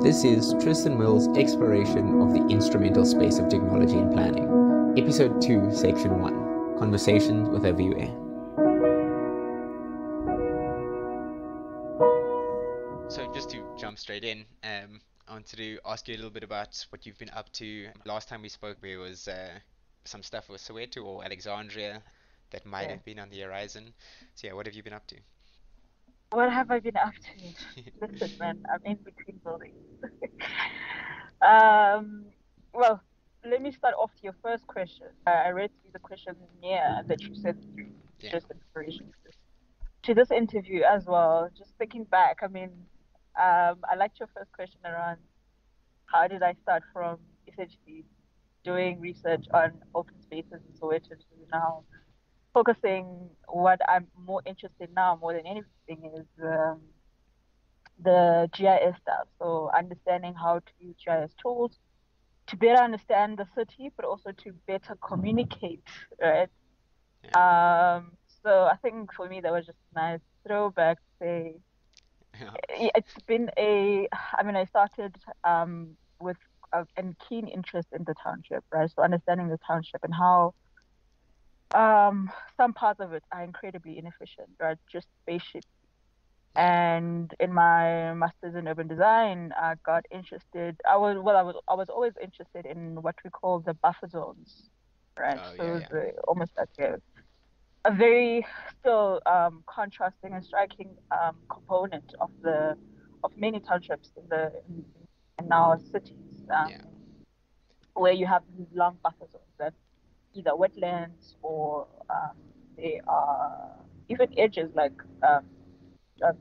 This is Tristan Merl's exploration of the instrumental space of technology and planning, Episode 2, Section 1 Conversations with Aviwe. So, just to jump straight in, um, I wanted to ask you a little bit about what you've been up to. Last time we spoke, there was uh, some stuff with Soweto or Alexandra that might Yeah. have been on the horizon. So, yeah, what have you been up to? What have I been up to? Listen, man, I'm in between buildings. um, well, let me start off to your first question. Uh, I read through the question yeah, that you through, Yeah. just inspiration to this, to this interview as well. Just thinking back, I mean, um, I liked your first question around how did I start from essentially doing research on open spaces in Soweto to now focusing what I'm more interested in now more than anything is um, the GIS stuff. So understanding how to use GIS tools to better understand the city, but also to better communicate, right? Um, so I think for me that was just a nice throwback. Say i- it's been a. I mean, I started um, with a, a keen interest in the township, right? So understanding the township and how um, some parts of it are incredibly inefficient, right? Just spaceship. And in my master's in urban design, I got interested. I was well, I was I was always interested in what we call the buffer zones, right? Oh, so yeah, yeah. the almost like a, a very still um, contrasting and striking um, component of the of many townships in the in, in our cities, um, Yeah. where you have these long buffer zones that either wetlands or um, they are even edges like um, um,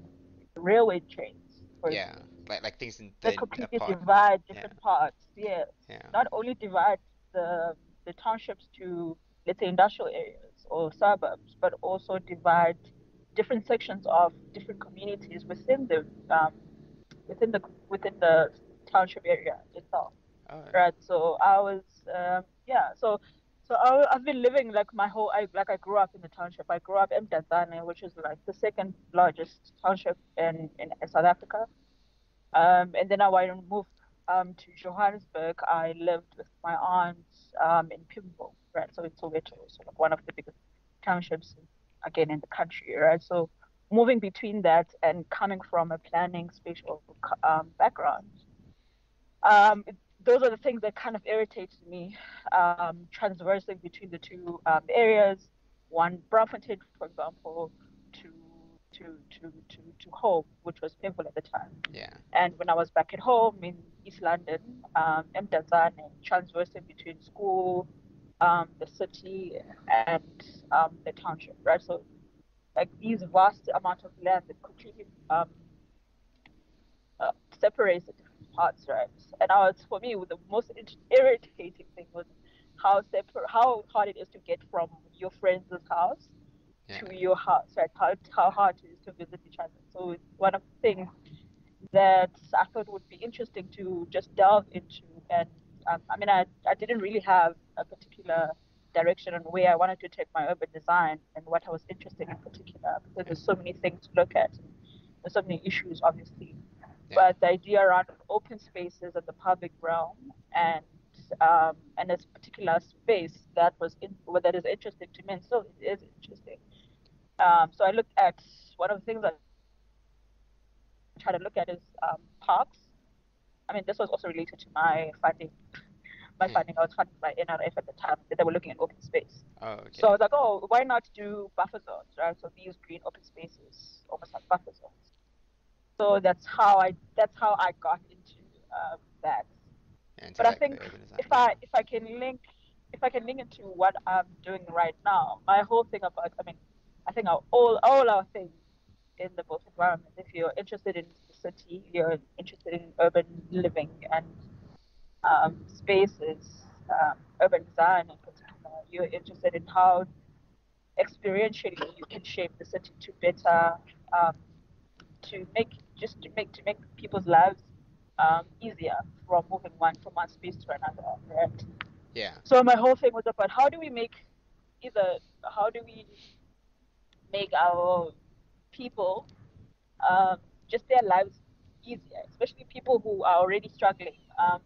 railway trains. For yeah, instance. like like things in the completely divide yeah. different parts. Yes Yeah, not only divide the the townships to let's say industrial areas or suburbs, but also divide different sections of different communities within the um, within the within the township area itself. oh, Right. So I was um, yeah. So so I, I've been living like my whole I like I grew up in the township. I grew up in Mdantsane, which is like the second largest township in in South Africa. Um, and then I moved um, to Johannesburg. I lived with my aunt um, in Pimville, right? So in Soweto, so like one of the biggest townships again in the country, right? So moving between that and coming from a planning spatial um, background, um, it- those are the things that kind of irritated me, um, transversing between the two um, areas. One, Braamfontein, for example, to to to to to home, which was painful at the time. yeah, And when I was back at home in East London, um, Mdantsane, and transversing between school, um, the city, and um, the township, right? So, like these vast amount of land that completely um, uh, separates the parts, right? And I was, for me, the most irritating thing was how separ- how hard it is to get from your friend's house yeah, to your house, right? How, how hard it is to visit each other. So it's one of the things that I thought would be interesting to just delve into. And um, I mean, I, I didn't really have a particular direction on where I wanted to take my urban design and what I was interested in particular, because there's so many things to look at. There's so many issues, obviously. Yeah. But the idea around open spaces and the public realm and um, and this particular space that was in, well, that is interesting to me and still it is interesting. Um, so I looked at one of the things I try to look at is um, parks. I mean, this was also related to my funding. My Hmm. funding, I was funded by NRF at the time, that they were looking at open space. oh, okay, So I was like, oh, why not do buffer zones, right? So these green open spaces, almost like buffer zones. So that's how I that's how I got into um, that. Into But I think if. I if I can link if I can link into what I'm doing right now, my whole thing about I mean, I think our, all all our things in the built environment. If you're interested in the city, you're interested in urban living and um, spaces, um, urban design in particular. You're interested in how experientially you can shape the city to better um, to make just to make to make people's lives um, easier from moving one from one space to another. Right? yeah, So my whole thing was about how do we make either how do we make our people um, just their lives easier, especially people who are already struggling, um,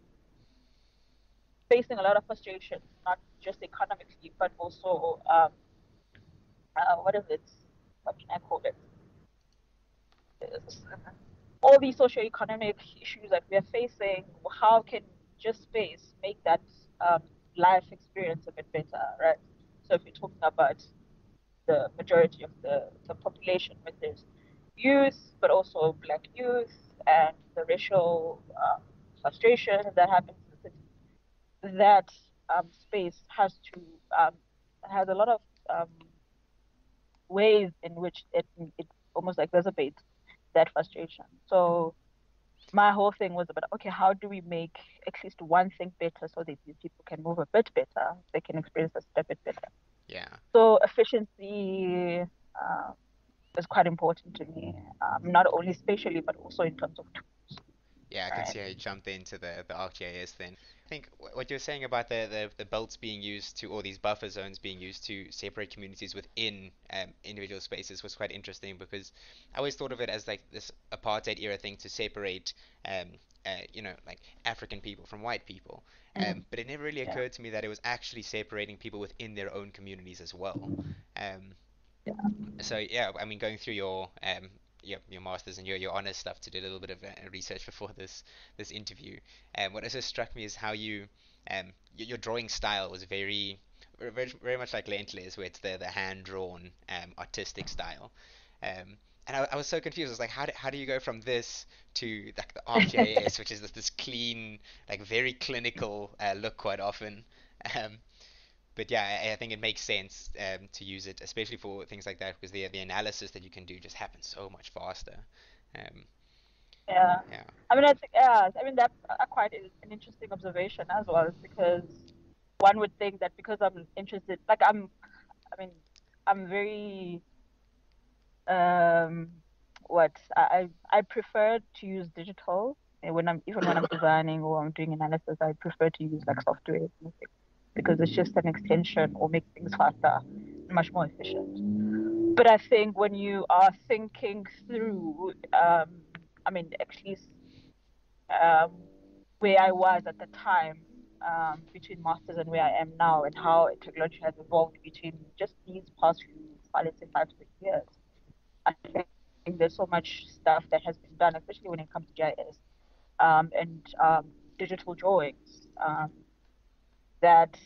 facing a lot of frustration, not just economically, but also um, uh, what is it? What can I call it? All these socio-economic issues that we are facing. How can just space make that um, life experience a bit better, right? So if you're talking about the majority of the, the population, with this youth, but also black youth, and the racial um, frustration that happens in the city, that um, space has to um, has a lot of um, ways in which it it almost exacerbates that frustration. So my whole thing was about okay, how do we make at least one thing better so that these people can move a bit better, they can experience a step bit better. Yeah. So efficiency uh, is quite important to me, um, not only spatially but also in terms of tools. Yeah, I can right. see how you jumped into the the ArcGIS then. I think what you're saying about the, the, the belts being used to, or these buffer zones being used to separate communities within um, individual spaces was quite interesting because I always thought of it as like this apartheid era thing to separate, um, uh, you know, like African people from white people. Um, mm. but it never really occurred yeah. to me that it was actually separating people within their own communities as well. Um, yeah. So yeah, I mean, going through your um, your, your masters and your, your honors stuff to do a little bit of uh, research before this this interview. And what also struck me is how you um your, your drawing style was very very, very much like Lentle's, where it's the the hand drawn um, artistic style. Um, and I, I, was so confused. I was like, how do, how do you go from this to like the ArcGIS, which is this, this clean, like very clinical uh, look quite often. Um, but yeah, I, I, think it makes sense um, to use it, especially for things like that, because the the analysis that you can do just happens so much faster. Um, yeah. Yeah. I mean, it's, yeah. I mean, that's quite an interesting observation as well, because one would think that because I'm interested, like I'm, I mean, I'm very, um, what I I prefer to use digital when I'm even when I'm designing or I'm doing analysis. I prefer to use like software because it's just an extension or make things faster, much more efficient. But I think when you are thinking through, um, I mean, at least um, where I was at the time um, between masters and where I am now, and how technology has evolved between just these past few, let's say, five six years. I think there's so much stuff that has been done, especially when it comes to GIS um, and um, digital drawings. Um, that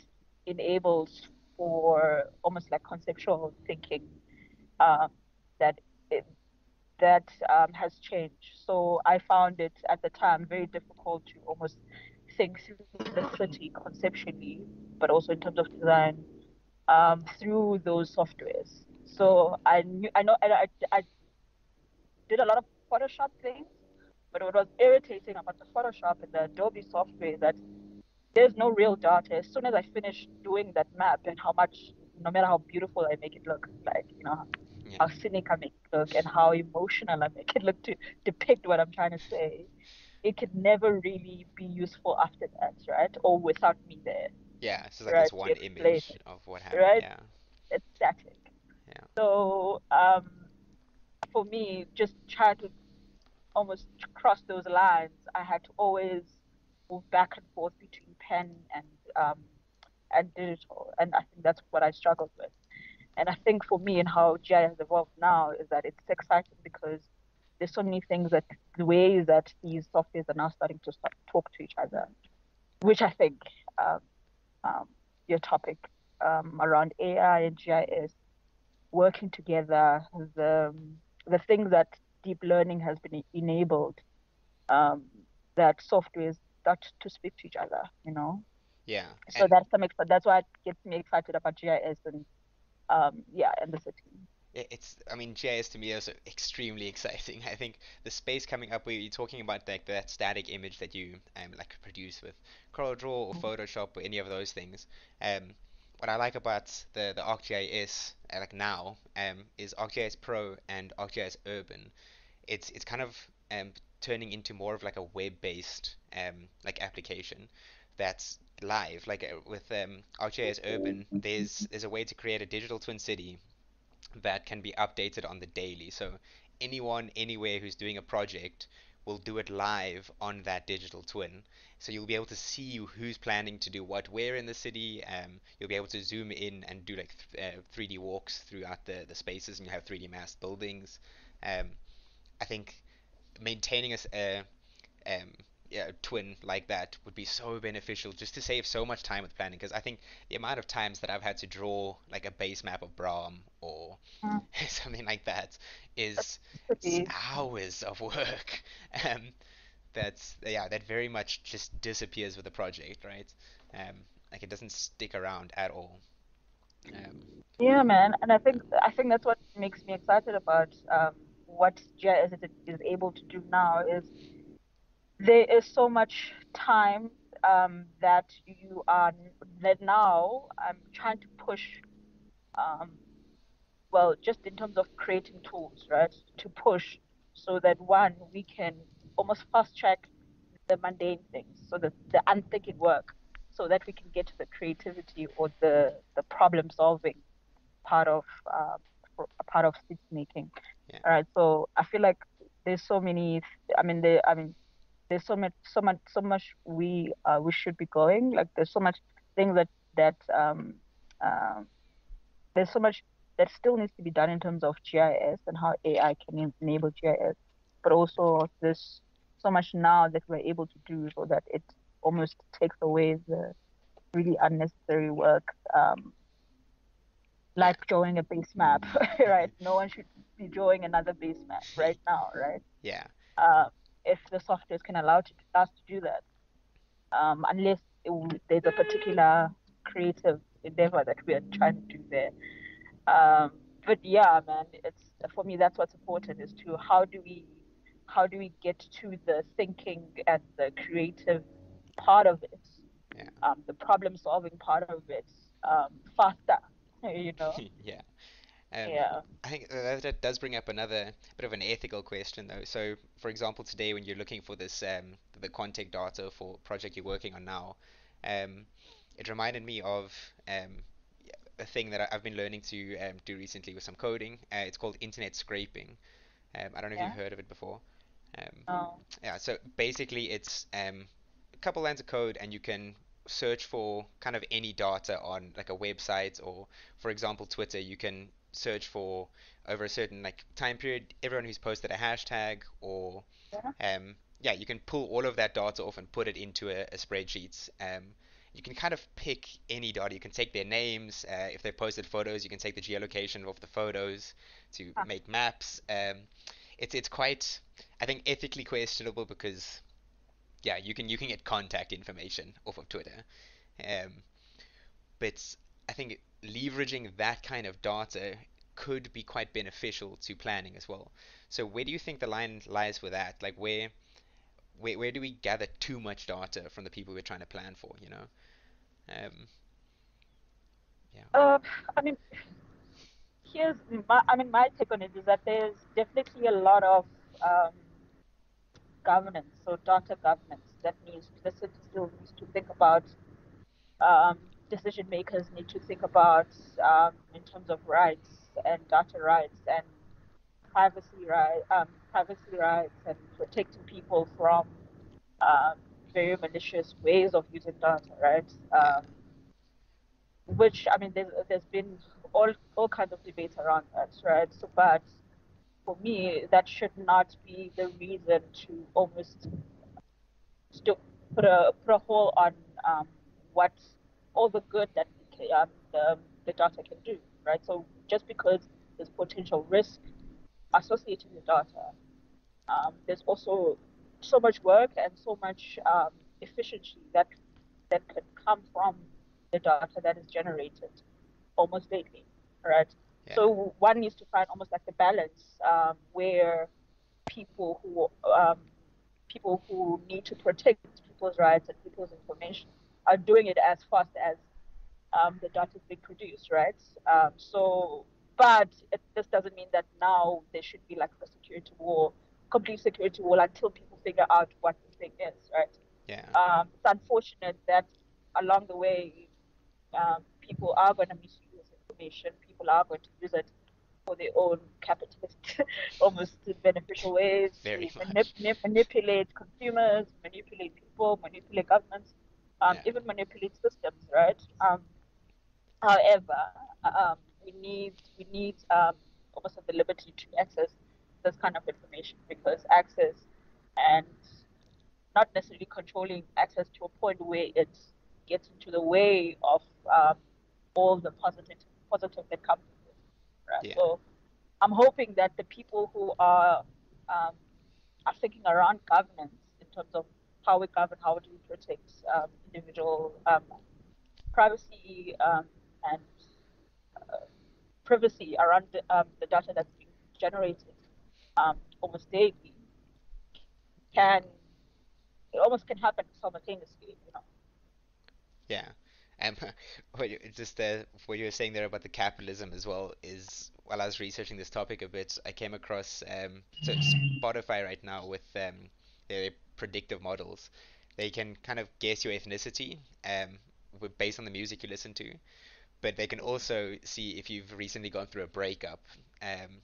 enables for almost like conceptual thinking uh, that it, that um, has changed. So I found it at the time very difficult to almost think through the city conceptually, but also in terms of design um, through those softwares. So I knew I know I, I did a lot of Photoshop things, but what was irritating about the Photoshop and the Adobe software is that there's no real data. As soon as I finish doing that map and how much, no matter how beautiful I make it look, like, you know, yeah. how cynic I make it look and how emotional I make it look to depict what I'm trying to say, it could never really be useful after that, right? Or without me there. Yeah, it's like right? this one image of what happened. Right? Yeah. It's static. Yeah. So, um, for me, just try to almost cross those lines, I had to always move back and forth between pen and um, and digital, and I think that's what I struggled with. And I think for me and how GI has evolved now is that it's exciting because there's so many things that the ways that these softwares are now starting to start talk to each other, which I think um, um, your topic um, around AI and GIS working together, the the things that deep learning has been enabled, um, that softwares start to speak to each other, you know? Yeah. So that's some exp- that's why it gets me excited about GIS and um, yeah, and the city. It's, I mean, GIS to me is extremely exciting. I think the space coming up where you're talking about like that static image that you um, like produce with CorelDRAW or mm-hmm. Photoshop or any of those things. Um, what I like about the the ArcGIS uh, like now um, is ArcGIS Pro and ArcGIS Urban. It's it's kind of um, turning into more of like a web-based um, like application that's live. Like uh, with um, ArcGIS Urban, there's there's a way to create a digital twin city that can be updated on the daily. So anyone anywhere who's doing a project will do it live on that digital twin. So you'll be able to see who's planning to do what where in the city. Um, you'll be able to zoom in and do like th- uh, 3D walks throughout the, the spaces, and you have 3D massed buildings. Um, I think maintaining a, a um, yeah, twin like that would be so beneficial just to save so much time with planning because I think the amount of times that I've had to draw like a base map of Braam or Mm. something like that is hours of work. Um, that's yeah, that very much just disappears with the project, right? Um, like it doesn't stick around at all. Um, Yeah, man, and I think I think that's what makes me excited about um, what GIS is, able to do now is there is so much time um, that you are that now I'm trying to push um, well just in terms of creating tools right to push so that one we can almost fast track the mundane things so that the unthinking work so that we can get to the creativity or the the problem solving part of a part of city making. Yeah. All right. So I feel like there's so many. I mean, there. I mean, there's so much, so much, so much we uh, we should be going. Like there's so much things that that um, um, there's so much that still needs to be done in terms of GIS and how AI can en- enable GIS, but also there's so much now that we're able to do so that it almost takes away the really unnecessary work. Um, like drawing a base map, right? No one should be drawing another base map right now, right? yeah, Uh, if the software can allow to, us to do that, um, unless it, there's a particular creative endeavor that we are trying to do there. Um, but yeah, man, it's for me that's what's important is to how do we how do we get to the thinking and the creative part of it, Yeah. um, the problem solving part of it um, faster, you know? yeah. Um, Yeah. I think that, that does bring up another bit of an ethical question, though. So, for example, today when you're looking for this um, the contact data for project you're working on now, um, it reminded me of um, a thing that I've been learning to um, do recently with some coding. Uh, it's called internet scraping. Um, I don't know if Yeah. you've heard of it before. Um, Oh, yeah, so basically it's um, a couple lines of code and you can search for kind of any data on like a website or for example Twitter you can search for over a certain like time period everyone who's posted a hashtag or Yeah. um, yeah you can pull all of that data off and put it into a, a spreadsheet um, you can kind of pick any data you can take their names uh, if they posted photos you can take the geolocation of the photos to Ah. make maps um, it's it's quite I think ethically questionable because yeah, you can you can get contact information off of Twitter. Um, but I think leveraging that kind of data could be quite beneficial to planning as well. So where do you think the line lies with that? Like where where where do we gather too much data from the people we're trying to plan for, you know? Um, yeah. Uh, I mean, here's my, I mean, my take on it is that there's definitely a lot of um, governance, so data governance that means the city still needs to think about. Um, decision makers need to think about um, in terms of rights and data rights and privacy right, um, privacy rights and protecting people from um, very malicious ways of using data, right? Um, which I mean, there's there's been all all kinds of debates around that, right? So, but for me, that should not be the reason to almost put a put a hole on um, what all the good that um, the the data can do, right? So just because there's potential risk associated with data, um, there's also so much work and so much um, efficiency that that can come from the data that is generated almost daily, right? Yeah. So one needs to find almost like the balance um, where people who um, people who need to protect people's rights and people's information are doing it as fast as um, the data is being produced, right? Um, so, but it, this doesn't mean that now there should be like a security wall, complete security wall until people figure out what the thing is, right? Yeah. um, it's unfortunate that along the way, um, people are going to misuse information. People are going to use it for their own capitalist, almost beneficial ways Very manip- manip- manipulate consumers, manipulate people, manipulate governments, um, Yeah. even manipulate systems, right? Um, however, um, we need we need um, almost the liberty to access this kind of information because access and not necessarily controlling access to a point where it gets into the way of um, all the positive positive that comes with it. Right? Yeah. So I'm hoping that the people who are um, are thinking around governance in terms of how we govern, how do we protect um, individual um, privacy um, and uh, privacy around the, um, the data that's being generated um, almost daily can it almost can happen simultaneously, you know. Yeah. Um, what you, just uh, what you were saying there about the capitalism as well is while I was researching this topic a bit, I came across um, so Spotify right now with um, their predictive models. They can kind of guess your ethnicity um, based on the music you listen to, but they can also see if you've recently gone through a breakup. Um,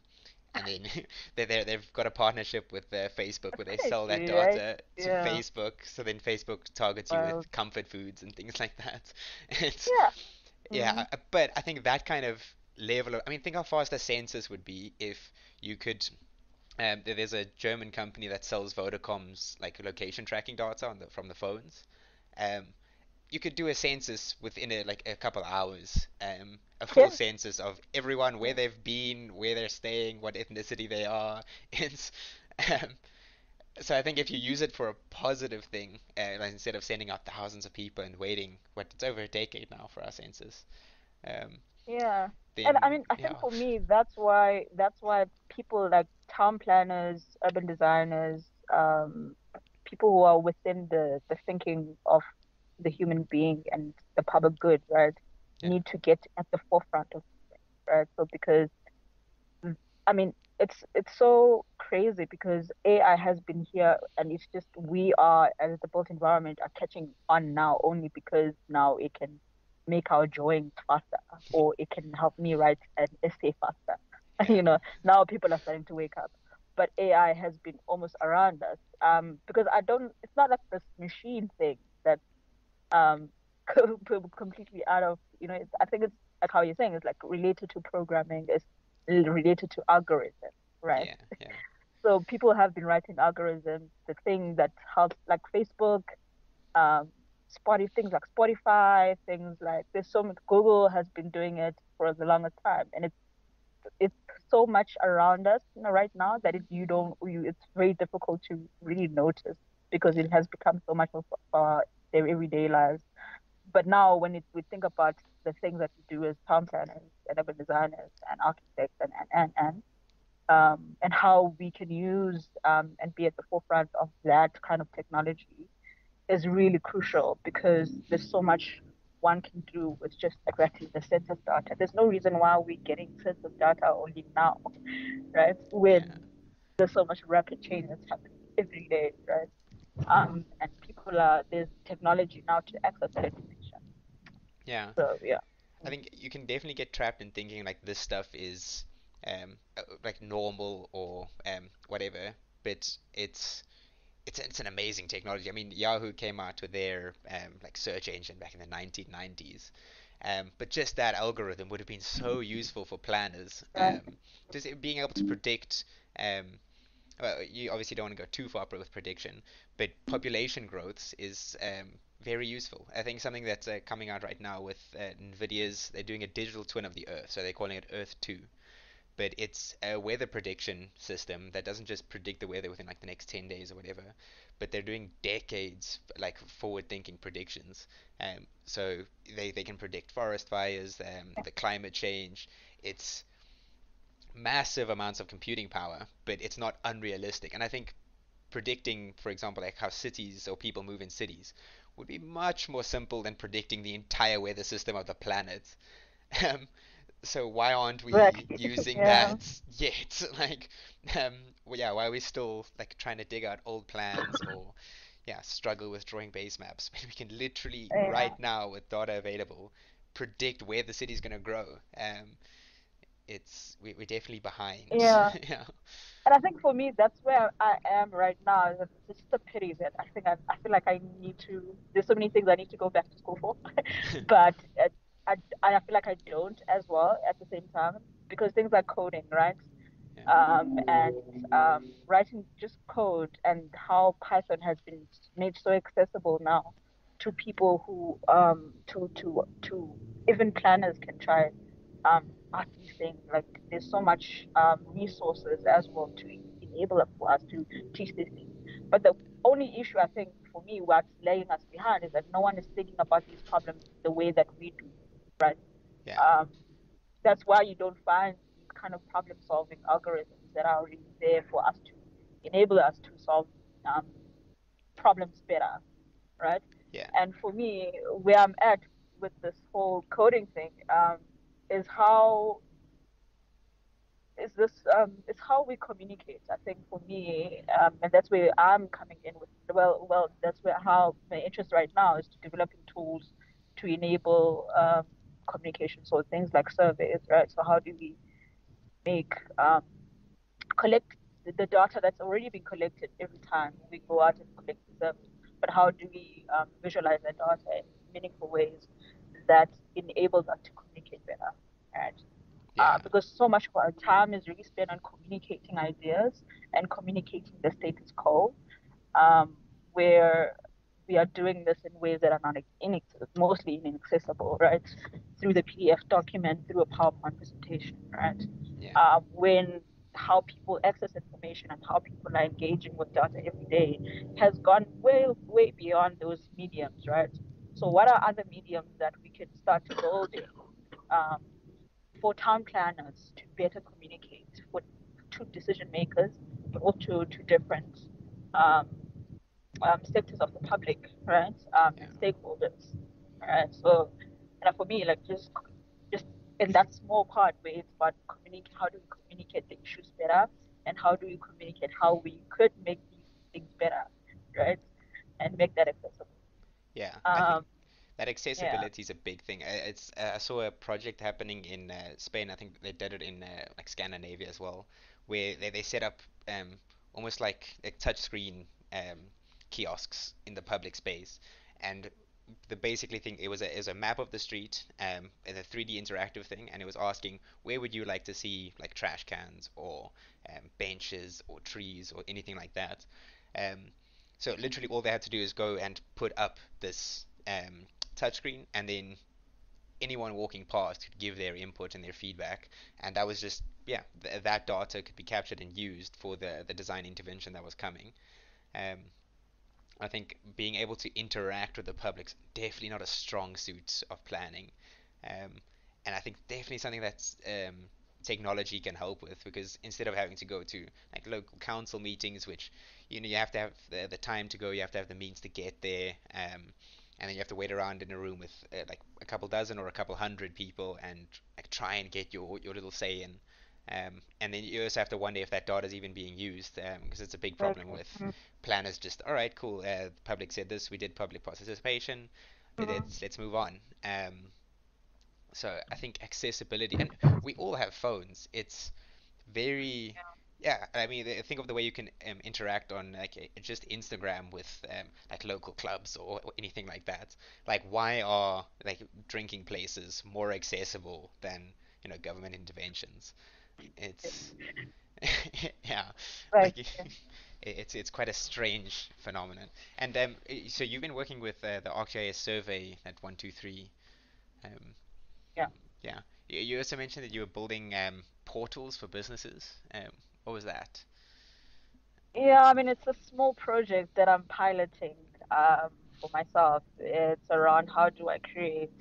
and mean, they they they've got a partnership with uh, Facebook where they sell that data to Yeah. Facebook. So then Facebook targets you Wow. with comfort foods and things like that. It's, Yeah. yeah, Mhm. But I think that kind of level of, I mean, think how fast the census would be if you could. Um, there's a German company that sells Vodacom's like location tracking data on the, from the phones. Um, you could do a census within a, like a couple hours. Um, a full Yeah. census of everyone, where they've been, where they're staying, what ethnicity they are. It's um, so I think if you use it for a positive thing, uh, like instead of sending out thousands of people and waiting, what it's over a decade now for our census, um, Yeah. then And I mean, I yeah, think for me, that's why that's why people like town planners, urban designers, um, people who are within the the thinking of the human being and the public good, right, Yeah. need to get at the forefront of things, right? So because, I mean, it's it's so crazy because AI has been here and it's just we are as the built environment are catching on now only because now it can make our drawings faster or it can help me write an essay faster. you know, now people are starting to wake up. But AI has been almost around us. Um, because I don't it's not like this machine thing um completely out of you know, it's, I think it's like how you're saying, it's like related to programming, it's related to algorithms, right? yeah, yeah, So people have been writing algorithms, the thing that helps, like Facebook, um, Spotify, things like Spotify, things like there's so much. Google has been doing it for the longest time, and it's it's so much around us you know, right now that it, you don't, you, it's very difficult to really notice because it has become so much of uh, their everyday lives. But now, when it, we think about the things that we do as town planners and urban designers and architects and and and, and um, and how we can use um, and be at the forefront of that kind of technology is really crucial because there's so much one can do with just exactly the census data. There's no reason why we're getting census data only now, right? When yeah. there's so much rapid change that's happening every day, right? Um, and people are there's technology now to access that information. Yeah. So yeah, I think you can definitely get trapped in thinking like this stuff is um uh, like normal or um whatever, but it's it's it's an amazing technology. I mean, Yahoo came out with their um like search engine back in the 1990s. Um, but just that algorithm would have been so useful for planners. Um, just being able to predict um well, you obviously don't want to go too far with prediction, but population growths is um, very useful. I think something that's uh, coming out right now with uh, NVIDIA's, they're doing a digital twin of the Earth, so they're calling it Earth 2. But it's a weather prediction system that doesn't just predict the weather within like the next 10 days or whatever, but they're doing decades like forward-thinking predictions. Um, so they, they can predict forest fires, um, the climate change. It's massive amounts of computing power, but it's not unrealistic. And I think predicting, for example, like how cities or people move in cities would be much more simple than predicting the entire weather system of the planet. Um, so why aren't we Right. using Yeah. that yet? Like, um, well, yeah, why are we still like trying to dig out old plans or, yeah, struggle with drawing base maps when we can literally Yeah. right now with data available predict where the city's gonna grow? Um, it's we, we're definitely behind. Yeah. yeah. And I think for me, that's where I am right now. It's just a pity that I think I, I feel like I need to. There's so many things I need to go back to school for, but uh, I, I feel like I don't as well at the same time because things like coding, right? Yeah. Um, and um, writing just code and how Python has been made so accessible now to people who um, to to to even planners can try um, ask these things. Like there's so much um, resources as well to enable for us to teach these things. But the only issue I think for me what's laying us behind is that no one is thinking about these problems the way that we do, right? Yeah. Um, that's why you don't find these kind of problem solving algorithms that are already there for us to enable us to solve um, problems better, right? Yeah. And for me, where I'm at with this whole coding thing um, is how is this um, is how we communicate. I think for me, um, and that's where I'm coming in with. Well, well, that's where how my interest right now is to developing tools to enable um, communication. So things like surveys, right? So how do we make um, collect the, data that's already been collected every time we go out and collect the? But how do we um, visualize that data in meaningful ways that enables us to communicate better, right? Yeah. Uh, because so much of our time is really spent on communicating ideas and communicating the status quo, um, where we are doing this in ways that are not inaccessible, mostly inaccessible, right? Through the PDF document, through a PowerPoint presentation, right? yeah. Uh, when how people access information and how people are engaging with data every day has gone way, way beyond those mediums, right? So, what are other mediums that we can start building um, for town planners to better communicate for to decision makers, but also to different um, um, sectors of the public, right? Um, Yeah. stakeholders, right? So, and for me, like just just in that small part where it's about communicate, how do we communicate the issues better, and how do we communicate how we could make these things better, right? And make that accessible. Yeah. I think Um, that accessibility is a big thing. I- It's uh, I saw a project happening in uh, Spain. I think they did it in uh, like Scandinavia as well, where they, they set up um, almost like like touchscreen um, kiosks in the public space, and the basically thing it was a, it was a map of the street, um, it's a 3D interactive thing, and it was asking where would you like to see like trash cans or um, benches or trees or anything like that. Um, so literally all they had to do is go and put up this um, touchscreen, and then anyone walking past could give their input and their feedback, and that was just yeah th- that data could be captured and used for the the design intervention that was coming. Um, I think being able to interact with the public's definitely not a strong suit of planning, um, and I think definitely something that's um, technology can help with because instead of having to go to like local council meetings, which you know you have to have the, the time to go, you have to have the means to get there, um, and then you have to wait around in a room with uh, like a couple dozen or a couple hundred people and like try and get your your little say in. Um, and then you also have to wonder if that data is even being used because it's a big problem with Mhm. planners just all right cool uh, the public said this we did public participation Mhm. let's let's move on um, so I think accessibility and we all have phones it's very yeah I mean think of the way you can um, interact on like just Instagram with um, like local clubs or, or anything like that like why are like drinking places more accessible than you know government interventions it's yeah Right. like it's it's quite a strange phenomenon. And um, so you've been working with uh, the ArcGIS survey at one two three. Um, Yeah. Yeah. You, you also mentioned that you were building um, portals for businesses. Um, what was that? Yeah, I mean, it's a small project that I'm piloting um, for myself. It's around how do I create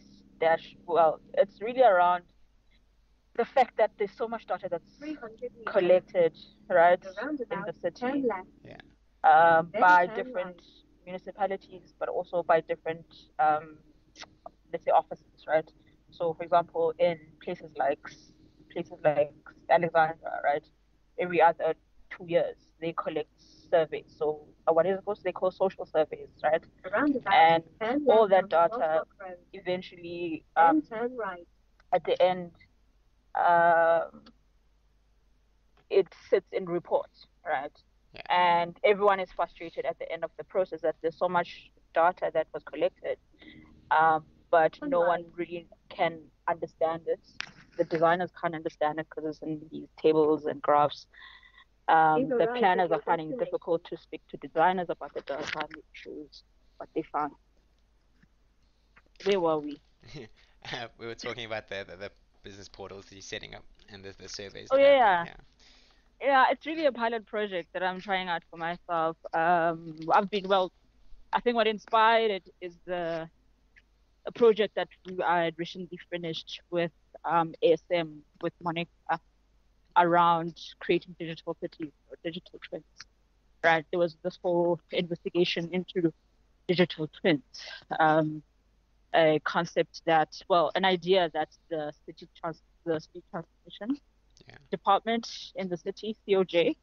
dash. Well, it's really around the fact that there's so much data that's collected, right, The in the city yeah. um, by turn different municipalities, but also by different, um, let's say, offices, right? So, for example, in places like places like Alexandra, right, every other two years they collect surveys. So, uh, what is it called? They call social surveys, right? The roundabout, And turn all that data eventually, um, turn right. at the end, um, it sits in reports, right? Yeah. And everyone is frustrated at the end of the process that there's so much data that was collected, um, but no one really can understand it. The designers can't understand it because it's in these tables and graphs. Um, the right, planners are finding it difficult to speak to designers about the data and they choose what they found. Where were we? we were talking about the, the, the business portals that you're setting up and the, the surveys. Oh, that yeah, Yeah, it's really a pilot project that I'm trying out for myself. Um, I've been well. I think what inspired it is the a project that we, I had recently finished with um, ASM with Monica around creating digital cities or digital twins. Right, there was this whole investigation into digital twins, um, a concept that, well, an idea that the city trans- the city transformation department in the city, COJ,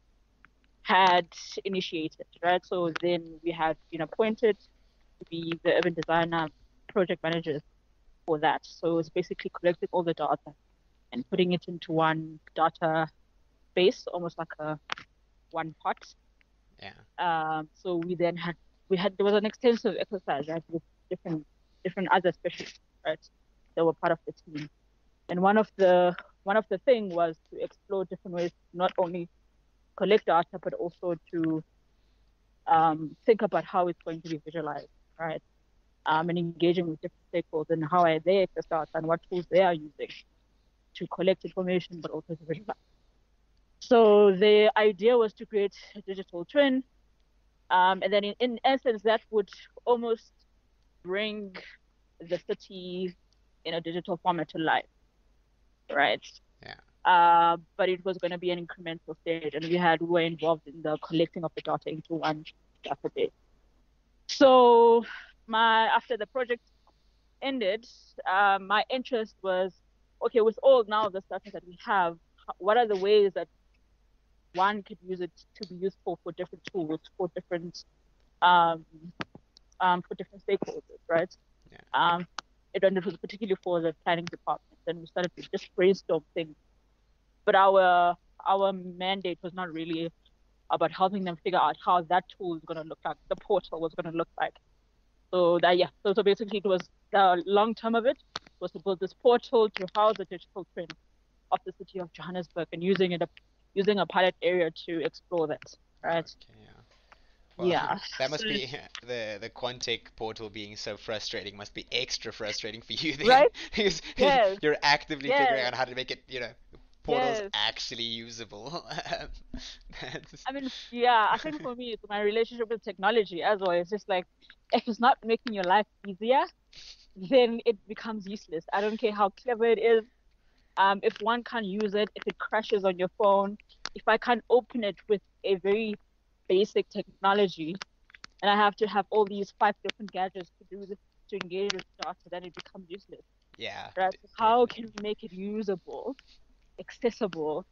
had initiated, right? So then we had been appointed to be the urban designer project managers for that. So it's basically collecting all the data and putting it into one data base, almost like a one pot. Yeah. Um, so we then had we had there was an extensive exercise right with different different other specialists right that were part of the team, and one of the one of the thing was to explore different ways not only collect data but also to um, think about how it's going to be visualized, right? Um, and engaging with different stakeholders and how are they data and what tools they are using to collect information but also to visualize. So the idea was to create a digital twin, um, and then in, in essence that would almost bring the city in a digital format to life, right? Yeah. Uh, but it was going to be an incremental stage, and we had we were involved in the collecting of the data into one database. So my after the project ended, uh, my interest was okay with all now the data that we have. What are the ways that one could use it to be useful for different tools for different um, um, for different stakeholders, right? Yeah. Um, it, and it was particularly for the planning department, and we started to just brainstorm things. But our our mandate was not really about helping them figure out how that tool is going to look like, the portal was going to look like. So that yeah, so, so basically it was the long term of it was to build this portal to house the digital twin of the city of Johannesburg and using it using a pilot area to explore that, right? Okay, yeah. Well, Yeah, That must be the the Quantec portal being so frustrating must be extra frustrating for you then. Right? because Yes. you're actively figuring out how to make it, you know, portals Yes. actually usable. I mean, yeah, I think for me, it's my relationship with technology as well. It's just like, if it's not making your life easier, then it becomes useless. I don't care how clever it is. Um, if one can't use it, if it crashes on your phone, if I can't open it with a very basic technology, and I have to have all these five different gadgets to do this, to engage with data, then it becomes useless yeah. right? d- How can we make it usable, accessible,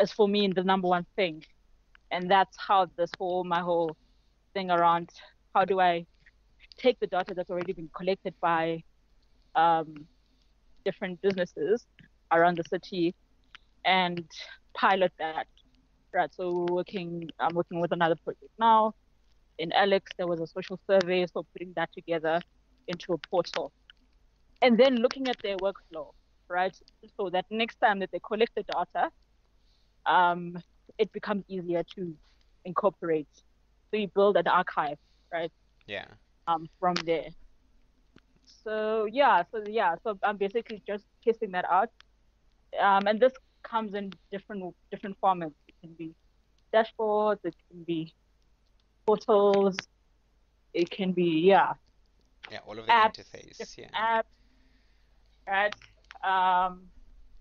is for me the number one thing, and that's how this whole my whole thing around how do I take the data that's already been collected by um, different businesses around the city and pilot that, right? So we're working, I'm working with another project now. In Alex, there was a social survey, so putting that together into a portal and then looking at their workflow, right? So that next time that they collect the data, um, it becomes easier to incorporate. So you build an archive, right? Yeah. Um, from there. So yeah, so yeah, so I'm basically just testing that out, um, and this comes in different different formats. It can be dashboards, it can be portals, it can be yeah, Yeah. All of the apps, interface. Yeah. apps, right? Um,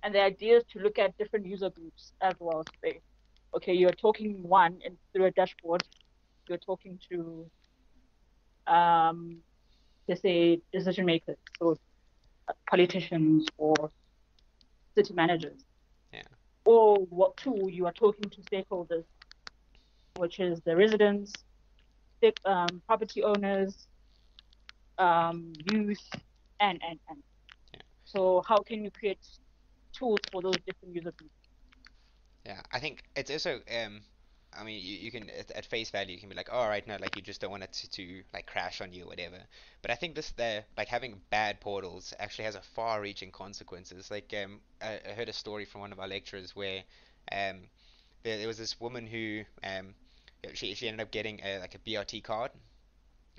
and the idea is to look at different user groups as well. Okay, you're talking one and through a dashboard, you're talking to, um, let's say decision makers, so politicians or city managers. Yeah. Or what two you are talking to stakeholders, which is the residents, um, property owners, um, youth, and and and. So how can you create tools for those different user groups. Yeah, I think it's also um, I mean, you, you can at, at face value you can be like, all oh, right, no, like you just don't want it to, to like crash on you or whatever. But I think this the like having bad portals actually has a far-reaching consequences. Like um, I, I heard a story from one of our lecturers where um, there, there was this woman who um, she she ended up getting a, like a BRT card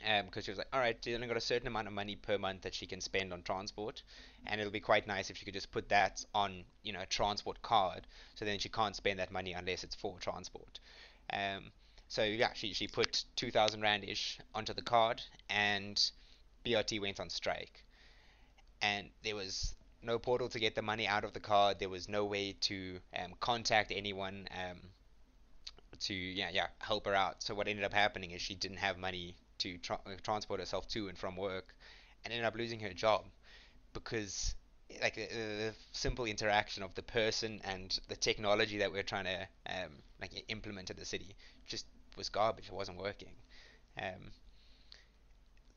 because um, she was like, all right, she only got a certain amount of money per month that she can spend on transport, and it'll be quite nice if she could just put that on, you know, a transport card, so then she can't spend that money unless it's for transport. Um, so yeah, she she put two thousand rand ish onto the card, and BRT went on strike, and there was no portal to get the money out of the card. There was no way to um, contact anyone um, to yeah yeah help her out. So what ended up happening is she didn't have money to tra- transport herself to and from work, and ended up losing her job because like the, the, simple interaction of the person and the technology that we're trying to um, like implement in the city just was garbage. It wasn't working. Um,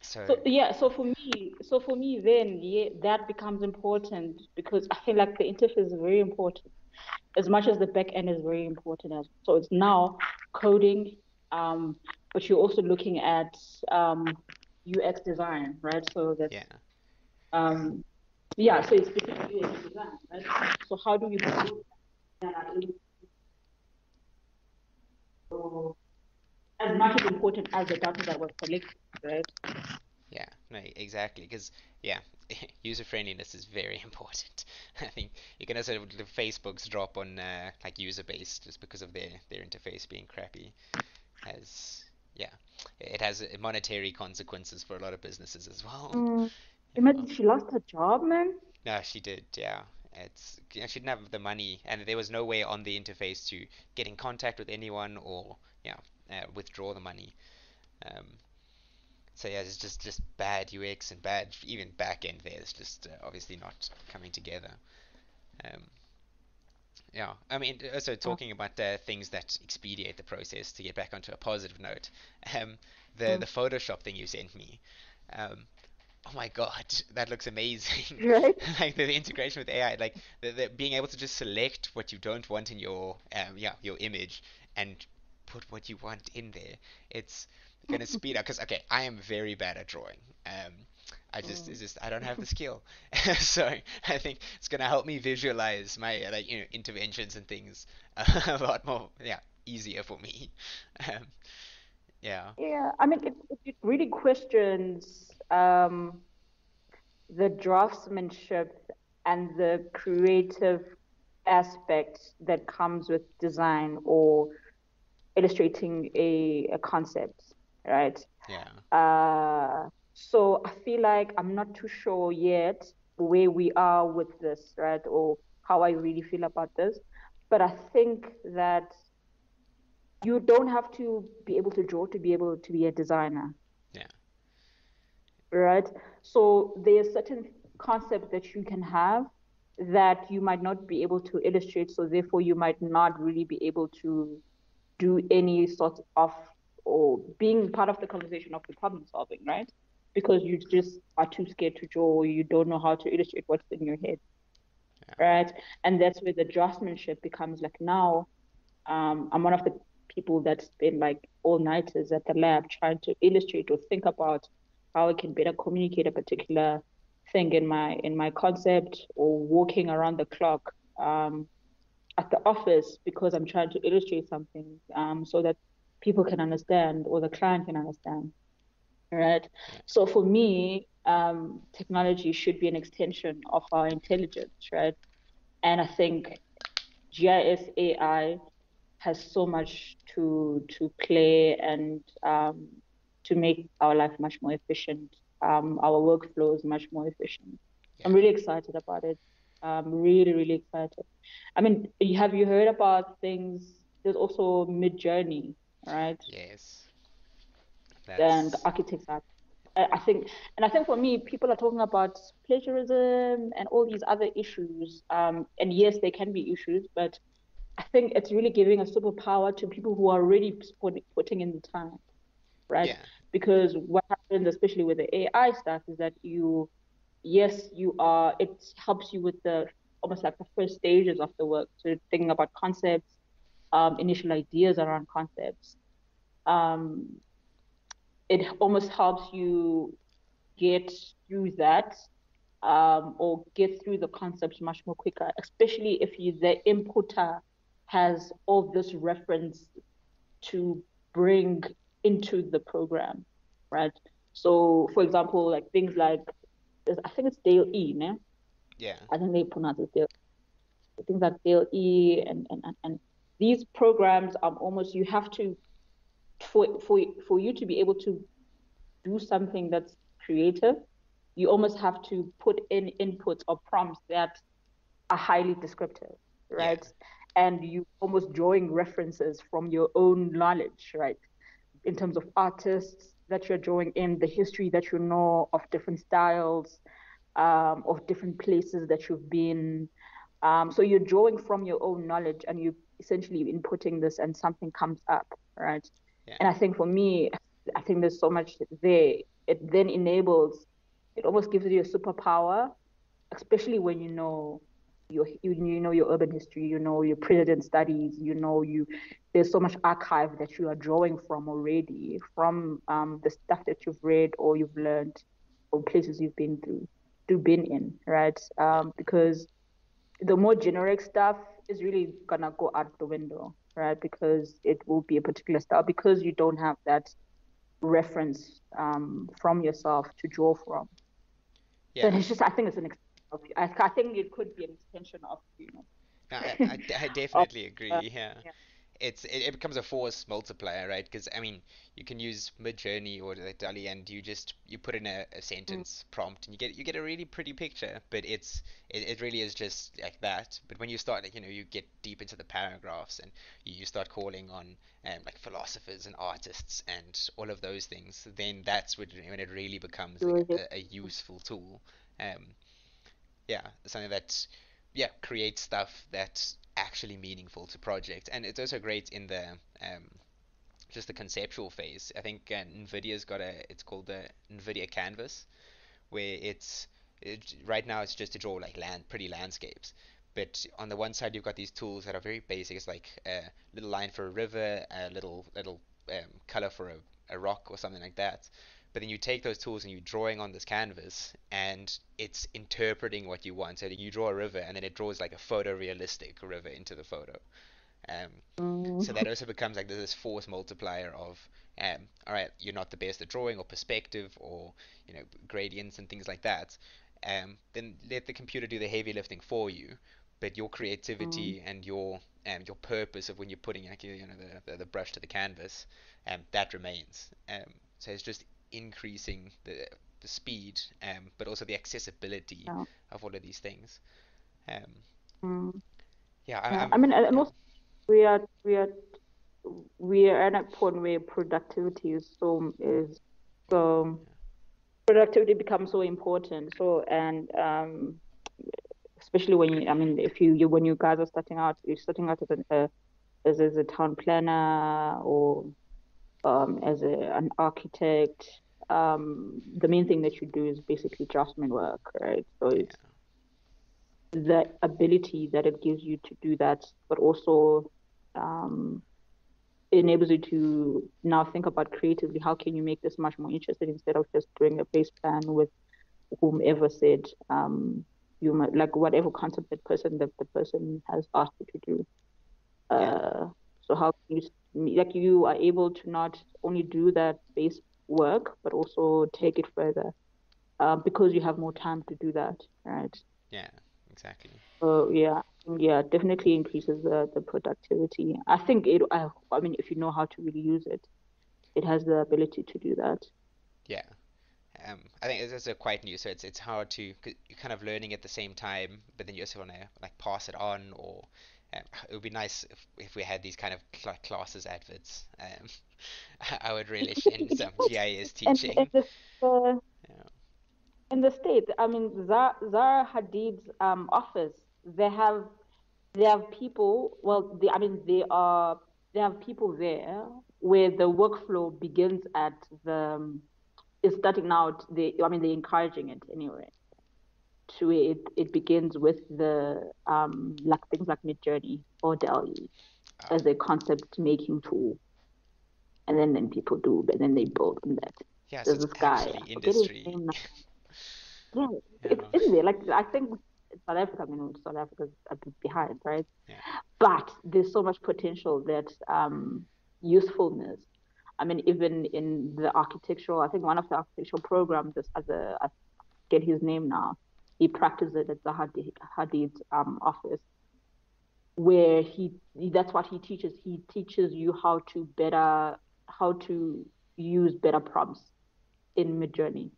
so, so, yeah, so for me, so for me, then yeah, that becomes important because I feel like the interface is very important, as much as the back end is very important. So it's now coding, um, but you're also looking at um, UX design, right? So that yeah. Um, yeah, so it's specifically UX design, right? So how do you do that? So as much as important as the data that was collected, right? Yeah, no, exactly. Because yeah, user friendliness is very important. I think you can also Facebook's drop on uh, like user base just because of their their interface being crappy has yeah, it has monetary consequences for a lot of businesses as well. Mm. Imagine she lost her job, man. No, she did. Yeah, it's you know, she didn't have the money, and there was no way on the interface to get in contact with anyone or yeah, uh, withdraw the money. Um, so yeah, it's just just bad UX and bad even back end there. It's just uh, obviously not coming together. Um, yeah, I mean, also talking about uh, things that expedite the process to get back onto a positive note. Um, the mm. the Photoshop thing you sent me. Um, oh my god, that looks amazing. Right. like the, the, integration with AI, like the, the, being able to just select what you don't want in your um, yeah your image and put what you want in there. It's gonna speed up because okay, I am very bad at drawing. Um, I just, it's just, I don't have the skill. so I think it's gonna help me visualize my like you know interventions and things a lot more, yeah, easier for me. Um, yeah. Yeah, I mean, it, it really questions um, the draftsmanship and the creative aspect that comes with design or illustrating a, a concept, right? Yeah. Uh, so I feel like I'm not too sure yet where we are with this, right? Or how I really feel about this. But I think that you don't have to be able to draw to be able to be a designer. Yeah. Right? So there's certain concepts that you can have that you might not be able to illustrate, so therefore you might not really be able to do any sort of or being part of the conversation of the problem solving, right? Because you just are too scared to draw or you don't know how to illustrate what's in your head yeah. right and that's where the draftsmanship becomes like now um, i'm one of the people that spend like all nighters at the lab trying to illustrate or think about how i can better communicate a particular thing in my in my concept or walking around the clock um, at the office because i'm trying to illustrate something um, so that people can understand or the client can understand right? So for me, um, technology should be an extension of our intelligence, right? And I think GIS AI has so much to to play and um, to make our life much more efficient, um, our workflows much more efficient. Yeah. I'm really excited about it. I'm really, really excited. I mean, have you heard about things? There's also Midjourney, right? Yes that's... than the architects are. I think, and I think for me, people are talking about plagiarism and all these other issues. Um, and yes, they can be issues, but I think it's really giving a superpower to people who are already putting in the time, right? Yeah. Because what happens, especially with the AI stuff, is that you, yes, you are. It helps you with the almost like the first stages of the work. So thinking about concepts, um, initial ideas around concepts. Um, it almost helps you get through that um, or get through the concepts much more quicker, especially if you the inputter has all this reference to bring into the program, right? So, for example, like things like I think it's Dale E? Yeah. I think they pronounce it Dale. Things like Dale E and, and, and these programs are almost you have to for for for you to be able to do something that's creative, you almost have to put in inputs or prompts that are highly descriptive, right? And you almost drawing references from your own knowledge, right? In terms of artists that you're drawing in, the history that you know of different styles, um, of different places that you've been. Um, so you're drawing from your own knowledge and you essentially inputting this and something comes up, right? Yeah. And I think for me, I think there's so much there. It then enables, it almost gives you a superpower, especially when you know your you, you know your urban history, you know your precedent studies, you know you there's so much archive that you are drawing from already from um, the stuff that you've read or you've learned or places you've been through to been in, right? Um, because the more generic stuff is really gonna go out the window, right? Because it will be a particular style because you don't have that reference um, from yourself to draw from. Yeah. So it's just, I think it's an, I, I think it could be an extension of, you know. I, I, I definitely agree. Uh, yeah. yeah it's it, it becomes a force multiplier, right? Because I mean, you can use Midjourney or like DALL-E, and you just you put in a, a sentence mm. prompt, and you get you get a really pretty picture. But it's it, it really is just like that. But when you start, like you know, you get deep into the paragraphs, and you, you start calling on um, like philosophers and artists and all of those things, then that's when when it really becomes like a, a useful tool. Um, yeah, something that yeah creates stuff that actually meaningful to project. And it's also great in the um, just the conceptual phase. I think uh, nvidia's got a it's called the nvidia canvas where it's it, right now it's just to draw like land pretty landscapes. But on the one side you've got these tools that are very basic. It's like a little line for a river a little little um, color for a, a rock or something like that but then you take those tools and you're drawing on this canvas and it's interpreting what you want so you draw a river and then it draws like a photorealistic river into the photo um, mm. so that also becomes like this force multiplier of um, all right you're not the best at drawing or perspective or you know gradients and things like that um, then let the computer do the heavy lifting for you but your creativity mm. and your um, your purpose of when you're putting like you know the, the, the brush to the canvas um, that remains um, so it's just increasing the the speed, um, but also the accessibility yeah. of all of these things. Um, mm. Yeah, I, yeah. I mean, and also we are we are we are at a point where productivity is so is so productivity becomes so important. So and um, especially when you, I mean, if you, you when you guys are starting out, you're starting out as a, as, as a town planner or um, as a, an architect um, the main thing that you do is basically draftsman work, right? So it's the ability that it gives you to do that, but also um, enables you to now think about creatively how can you make this much more interesting instead of just doing a base plan with whomever said um, you might like whatever concept that person that the person has asked you to do. Uh, so how can you like you are able to not only do that base work, but also take it further uh, because you have more time to do that, right? Yeah, exactly. So yeah, yeah, definitely increases the, the productivity. I think it. I, I mean, if you know how to really use it, it has the ability to do that. Yeah. Um, I think it's, it's quite new, so it's it's hard to you're kind of learning at the same time, but then you also want to like pass it on or um, it would be nice if, if we had these kind of cl- classes adverts. Um, I would relish in some GIS teaching. And, and the, uh, yeah. In the States, I mean, Zara, Zaha Hadid's um, office, they have they have people. Well, they, I mean, they are they have people there where the workflow begins at the um, is starting out. They, I mean, they're encouraging it anyway. To it, it begins with the um, like things like Midjourney or DALL-E Oh. as a concept making tool, and then then people do, and then they build on that. Yeah, so There's it's this guy. actually I forget his industry. name now. Yeah, Yeah. it's in there. Like I think South Africa, I mean, South Africa's a bit behind, right? Yeah. But there's so much potential that um, usefulness. I mean, even in the architectural, I think one of the architectural programs is as a, I get his name now. He practiced it at the Hadid um, office, where he that's what he teaches. He teaches you how to better how to use better prompts in Midjourney